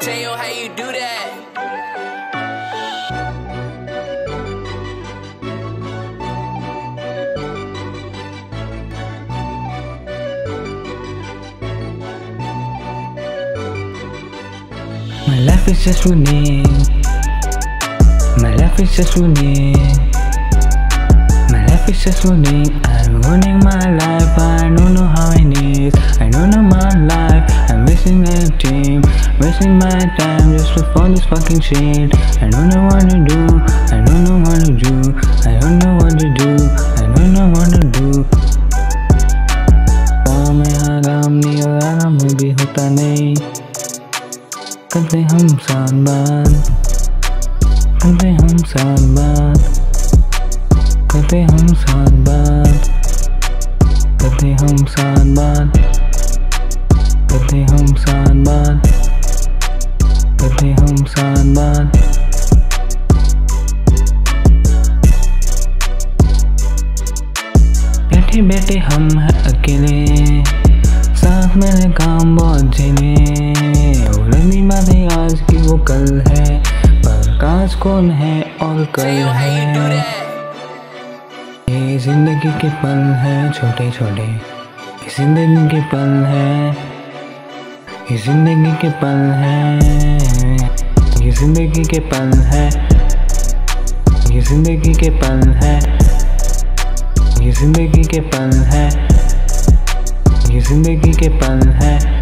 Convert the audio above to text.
Tell how you do that. My life is just running. My life is just running. My life is just running. I'm running my life. I don't know how I need. Wasting my time just find this fucking shit. I don't know what to do. I don't know what to do. I don't know what to do. I don't know what to do. काम यहाँ काम नहीं और आराम भी होता नहीं करते हम साथ बात करते हम साथ बात करते हम साथ बात करते हम साथ बात करते हम साथ बात साथ बात बैठे बैठे हम हैं अकेले। साथ मेरे काम बहुत झेले। और रही बातें आज की वो कल है पर काज कौन है और कल है ये ज़िंदगी के पल हैं छोटे छोटे ज़िंदगी के पल हैं। ये ज़िंदगी के पल हैं। ये ज़िंदगी के पल है। ये ज़िंदगी के पल हैं। ये ज़िंदगी के पल हैं। ये ज़िंदगी के पल हैं।